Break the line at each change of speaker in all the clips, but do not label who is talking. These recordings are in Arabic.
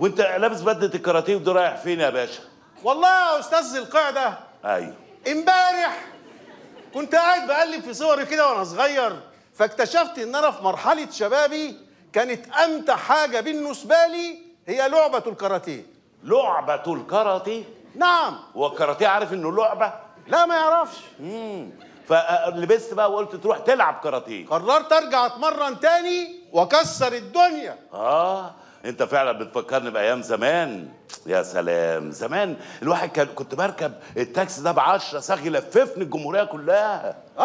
وانت لابس بدلة الكاراتيه ودي رايح فين يا باشا؟
والله يا أستاذ القاعده
أيوه.
امبارح كنت قاعد بقلب في صوري كده وأنا صغير فاكتشفت إن أنا في مرحلة شبابي كانت أمتع حاجة بالنسبة لي هي لعبة الكاراتيه.
لعبة الكاراتيه؟
نعم.
هو الكاراتيه عارف إنه لعبة؟
لا ما يعرفش.
امم فلبست بقى وقلت تروح تلعب كاراتيه.
قررت أرجع أتمرن تاني وأكسر الدنيا.
آه. انت فعلا بتفكرني بأيام زمان. يا سلام. زمان الواحد كان كنت بركب التاكسي ده ب 10 ساغ يلففني الجمهورية كلها.
آه,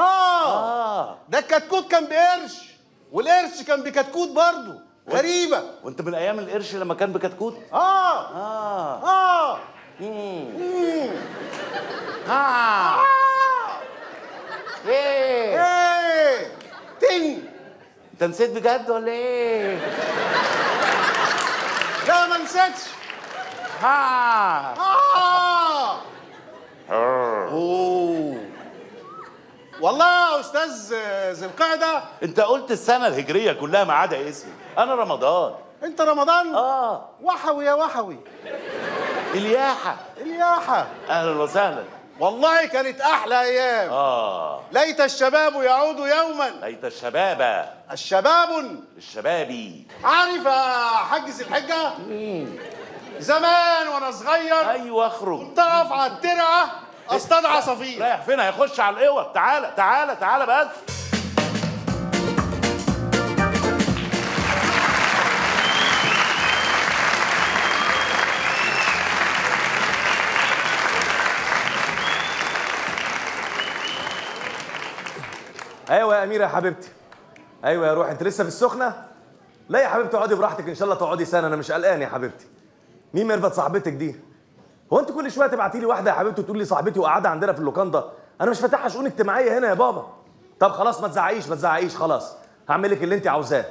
آه.
ده الكتكوت كان بقرش والقرش كان بكتكوت برضه. غريبة.
وأنت من أيام القرش لما كان بكتكوت؟
آه.
آه.
آه.
آه. إيه؟
إيه. تن.
أنت نسيت بجد ولا إيه؟
لا ما نسيتش.
ها.
آه. أوه. والله يا أستاذ ذي القعدة.
أنت قلت السنة الهجرية كلها ما عدا اسمي. أنا رمضان.
أنت رمضان؟
آه.
وحوي يا وحوي.
الياحة.
الياحة.
أهلا وسهلا.
والله كانت أحلى أيام.
آه.
ليت الشباب يعود يوما.
ليت الشباب.
الشباب
الشبابي
عارف ذي الحجة؟ زمان وأنا صغير
أيوه أخرج.
كنت أقف على الترعه أصطاد عصافير.
رايح فين؟ هيخش على القوه تعالى تعالى تعالى بس.
أيوه يا أميرة يا حبيبتي. أيوه يا روح أنت لسه في السخنة؟ لا يا حبيبتي اقعدي براحتك إن شاء الله تقعدي سنة أنا مش قلقان يا حبيبتي. مين ميرفت صاحبتك دي؟ هو أنت كل شوية تبعتي لي واحدة يا حبيبتي وتقول لي صاحبتي وقاعدة عندنا في اللوكاندا؟ أنا مش فاتحها شؤون اجتماعية هنا يا بابا. طب خلاص ما تزعقيش ما تزعقيش خلاص. هعمل لك اللي أنت عاوزاه.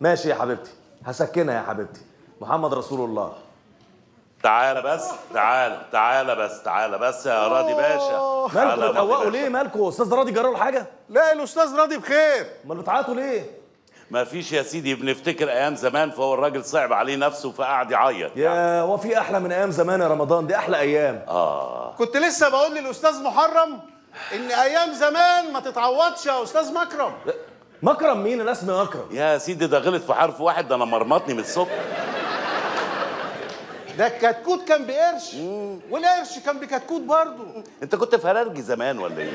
ماشي يا حبيبتي. هسكنها يا حبيبتي. محمد رسول الله.
تعالى بس تعالى تعالى بس تعالى بس يا راضي باشا.
مالكم
راضي
بتقوقوا. ليه مالكم أستاذ راضي جرى له حاجة؟
لا الأستاذ راضي بخير.
أمال بتعيطوا ليه؟
ما فيش يا سيدي بنفتكر أيام زمان فهو الراجل صعب عليه نفسه فقعد يعيط
يا هو في أحلى من أيام زمان يا رمضان دي أحلى أيام.
آه.
كنت لسه بقول للأستاذ محرم إن أيام زمان ما تتعوضش يا أستاذ مكرم.
مكرم مين؟ أنا اسمي اكرم
يا سيدي ده غلط في حرف واحد ده أنا مرمطني من الصبح.
ده الكتكوت كان بقرش والقرش كان بكتكوت برضه.
انت كنت فرارجي زمان ولا إيه؟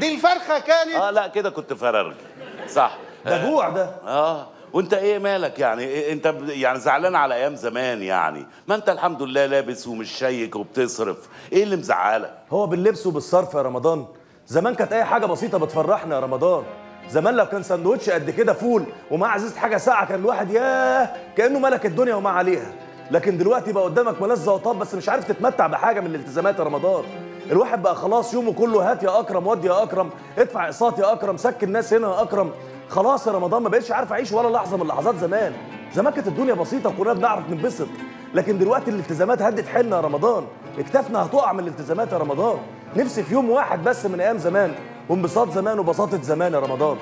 دي الفرخة كانت.
آه لا كده كنت فرارجي. صح.
ده جوع ده.
آه. وانت إيه مالك يعني؟ إيه انت يعني زعلان على أيام زمان يعني. ما انت الحمد لله لابس ومش شيك وبتصرف. إيه اللي مزعلك؟
هو باللبس وبالصرف يا رمضان. زمان كانت أي حاجة بسيطة بتفرحنا يا رمضان. زمان لو كان سندوتش قد كده فول ومع ازازه حاجة ساقعة كان الواحد ياه كأنه ملك الدنيا وما عليها. لكن دلوقتي بقى قدامك ملذ وطاب بس مش عارف تتمتع بحاجة من الالتزامات يا رمضان. الواحد بقى خلاص يومه كله هات يا أكرم ودي يا أكرم ادفع اقساط يا أكرم سكن الناس هنا يا أكرم. خلاص يا رمضان ما بقتش عارف أعيش ولا لحظة من لحظات زمان. زمان كانت الدنيا بسيطة وكلنا بنعرف ننبسط لكن دلوقتي الالتزامات هدت حيلنا يا رمضان. اكتافنا هتقع من الالتزامات يا رمضان. نفسي في يوم واحد بس من أيام زمان وانبساط زمان وبساطة زمان يا رمضان.